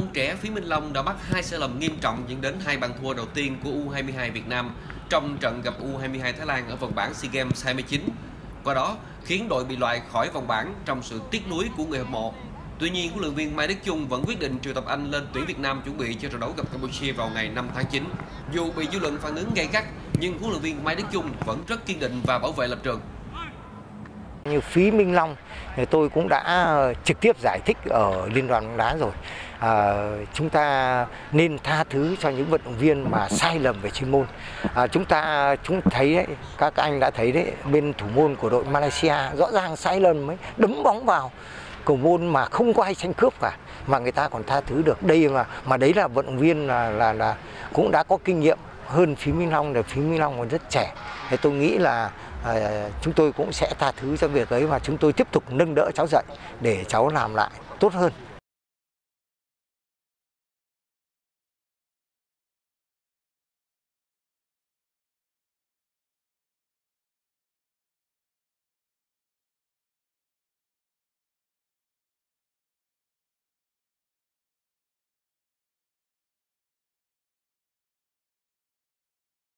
môn trẻ Phí Minh Long đã mắc hai sai lầm nghiêm trọng dẫn đến hai bàn thua đầu tiên của U22 Việt Nam trong trận gặp U22 Thái Lan ở vòng bảng SEA Games 29. Qua đó khiến đội bị loại khỏi vòng bảng trong sự tiếc nuối của người hâm mộ. Tuy nhiên, huấn luyện viên Mai Đức Chung vẫn quyết định triệu tập anh lên tuyển Việt Nam chuẩn bị cho trận đấu gặp Campuchia vào ngày 5 tháng 9. Dù bị dư luận phản ứng gay gắt, nhưng huấn luyện viên Mai Đức Chung vẫn rất kiên định và bảo vệ lập trường. Như Phí Minh Long thì tôi cũng đã ờ, trực tiếp giải thích ở Liên đoàn bóng đá rồi. À, chúng ta nên tha thứ cho những vận động viên mà sai lầm về chuyên môn. À, chúng ta chúng thấy đấy, các anh đã thấy đấy, bên thủ môn của đội Malaysia rõ ràng sai lầm ấy, đấm bóng vào cầu môn mà không có ai tranh cướp cả mà người ta còn tha thứ được đây mà mà đấy là vận động viên là là là cũng đã có kinh nghiệm hơn phí minh long là phí minh long còn rất trẻ. Thế tôi nghĩ là à, chúng tôi cũng sẽ tha thứ cho việc ấy và chúng tôi tiếp tục nâng đỡ cháu dậy để cháu làm lại tốt hơn.